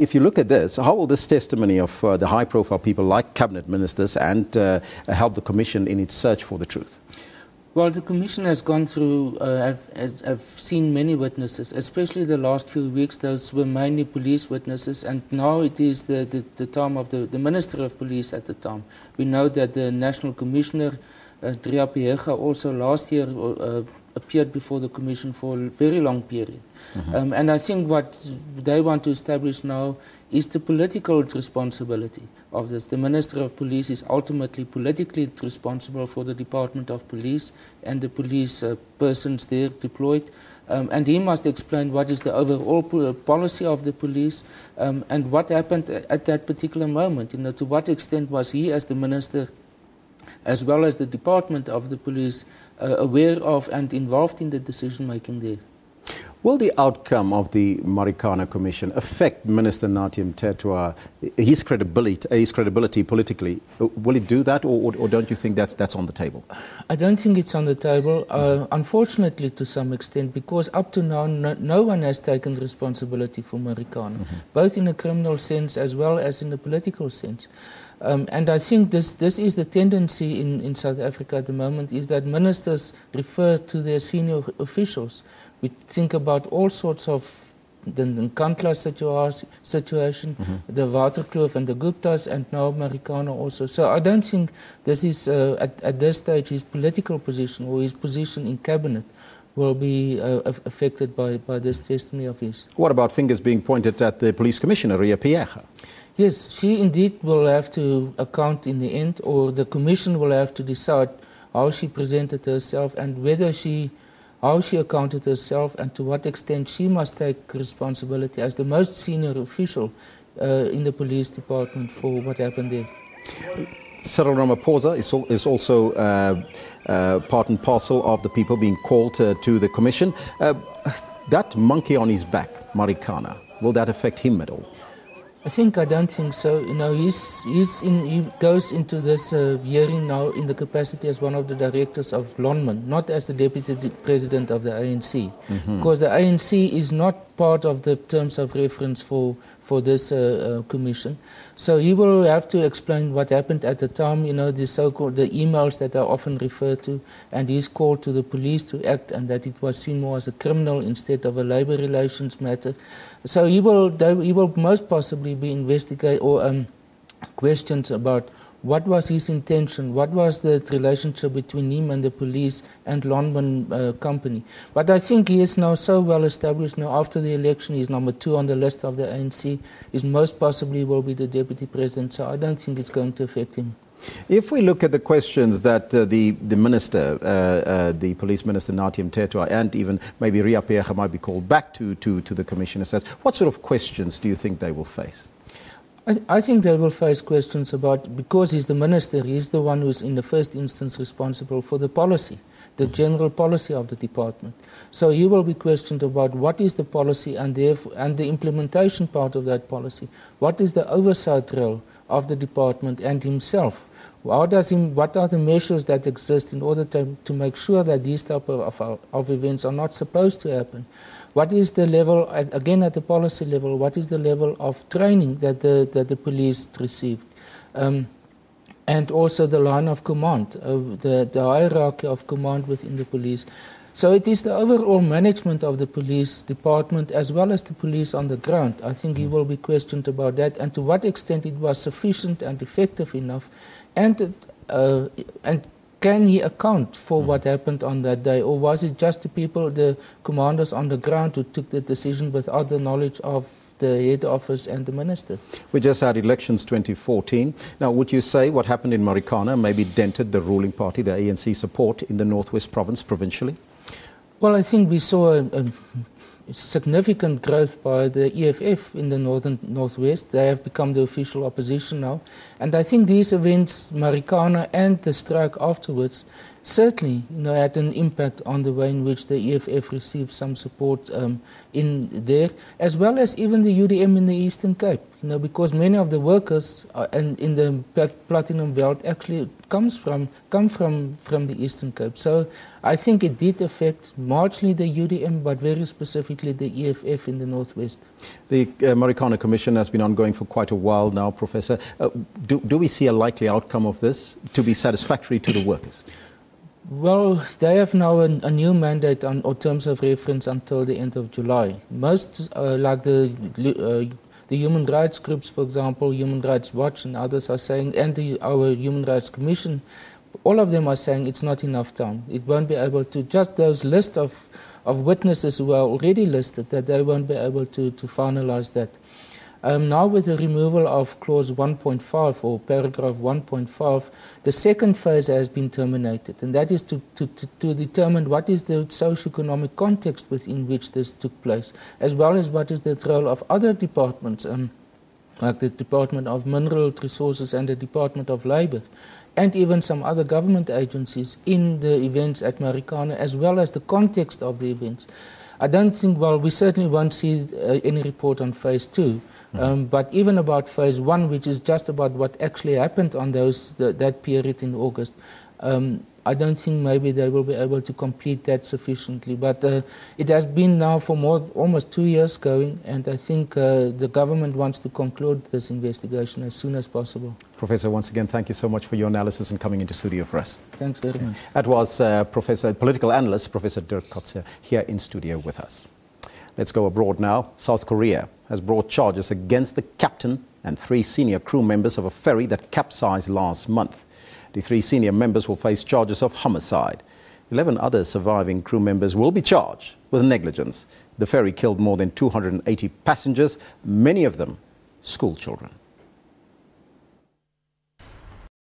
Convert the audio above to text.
If you look at this, how will this testimony of uh, the high profile people like cabinet ministers and uh, help the Commission in its search for the truth? Well, the Commission has gone through, uh, I've, I've seen many witnesses, especially the last few weeks. Those were mainly police witnesses, and now it is the, the, the time of the, the Minister of Police at the time. We know that the National Commissioner, uh, Dria also last year uh, appeared before the Commission for a very long period. Mm-hmm. Um, and I think what they want to establish now is the political responsibility of this. The Minister of Police is ultimately politically responsible for the Department of Police and the police uh, persons there deployed. Um, and he must explain what is the overall policy of the police um, and what happened at that particular moment. You know, to what extent was he, as the minister, as well as the department of the police, uh, aware of and involved in the decision making there. Will the outcome of the Marikana Commission affect Minister Nathi Mthethwa, his credibility, his credibility politically? Will it do that, or, or, don't you think that's, that's on the table? I don't think it's on the table, uh, unfortunately, to some extent, because up to now, no, no one has taken responsibility for Marikana, mm -hmm. both in a criminal sense as well as in a political sense. Um, and I think this, this is the tendency in, in South Africa at the moment is that ministers refer to their senior officials. We think about all sorts of the situa situation, mm -hmm. the Waterkloof and the Guptas, and now Marikana also. So I don't think this is, uh, at, at this stage, his political position or his position in cabinet will be uh, affected by, by this testimony of his. What about fingers being pointed at the police commissioner, Riah Phiyega? Yes, she indeed will have to account in the end, or the commission will have to decide how she presented herself and whether she, how she accounted herself, and to what extent she must take responsibility as the most senior official uh, in the police department for what happened there. Cyril Ramaphosa is, is also uh, uh, part and parcel of the people being called uh, to the commission. Uh, that monkey on his back, Marikana, will that affect him at all? I think I don't think so. You know, he's he's in he goes into this uh, hearing now in the capacity as one of the directors of Lonmin, not as the deputy president of the ANC, mm-hmm. because the ANC is not part of the terms of reference for for this uh, uh, commission. So he will have to explain what happened at the time, you know, the so-called the emails that are often referred to, and he's called to the police to act, and that it was seen more as a criminal instead of a labor relations matter. So he will he will most possibly be investigated or um, questioned about what was his intention? What was the relationship between him and the police and Lonmin uh, Company? But I think he is now so well established now after the election. He's number two on the list of the ANC. He most possibly will be the deputy president. So I don't think it's going to affect him. If we look at the questions that uh, the, the minister, uh, uh, the police minister Nathi Mthethwa, and even maybe Riah Phiyega might be called back to, to, to the commissioner says, what sort of questions do you think they will face? I, I, think they will face questions about, because he's the minister, he's the one who's in the first instance responsible for the policy, the general policy of the department. So he will be questioned about what is the policy and, therefore, and the implementation part of that policy. What is the oversight role of the department and himself? How does he, what are the measures that exist in order to, to make sure that these type of, of, of events are not supposed to happen? What is the level, again at the policy level, what is the level of training that the, that the police received? Um, and also the line of command, uh, the, the hierarchy of command within the police. So it is the overall management of the police department as well as the police on the ground. I think he will be questioned about that and to what extent it was sufficient and effective enough and, uh, and can he account for mm. what happened on that day, or was it just the people, the commanders on the ground, who took the decision without the knowledge of the head office and the minister? We just had elections 2014. Now, would you say what happened in Marikana maybe dented the ruling party, the ANC support in the Northwest Province provincially? Well, I think we saw a, a significant growth by the EFF in the northern northwest. They have become the official opposition now, and I think these events, Marikana and the strike afterwards, certainly you know, had an impact on the way in which the EFF received some support um, in there, as well as even the UDM in the Eastern Cape. You know, because many of the workers uh, in, in the Platinum Belt actually comes from come from from the Eastern Cape. So I think it did affect marginally the UDM, but very specifically the EFF in the Northwest. The uh, Marikana Commission has been ongoing for quite a while now, Professor. Uh, do, do we see a likely outcome of this to be satisfactory to the workers? Well, they have now a, a new mandate on or terms of reference until the end of July. Most, uh, like the uh, the human rights groups, for example, Human Rights Watch and others are saying, and the, our Human Rights Commission, all of them are saying it's not enough time. It won't be able to just those list of of witnesses who are already listed that they won't be able to to finalize that. Um, now, with the removal of clause 1.5 or paragraph 1.5, the second phase has been terminated, and that is to, to, to, to determine what is the socio-economic context within which this took place, as well as what is the role of other departments, um, like the Department of Mineral Resources and the Department of Labour, and even some other government agencies in the events at Marikana, as well as the context of the events. I don't think, well, we certainly won't see uh, any report on phase two. Mm-hmm. Um, but even about phase one, which is just about what actually happened on those the, that period in August, um, I don't think maybe they will be able to complete that sufficiently. But uh, it has been now for more, almost two years going, and I think uh, the government wants to conclude this investigation as soon as possible. Professor, once again, thank you so much for your analysis and coming into studio for us. Thanks very much. That was uh, Professor, political analyst Professor Dirk Kotze here in studio with us. Let's go abroad now. South Korea has brought charges against the captain and three senior crew members of a ferry that capsized last month. The three senior members will face charges of homicide. Eleven other surviving crew members will be charged with negligence. The ferry killed more than 280 passengers, many of them school children.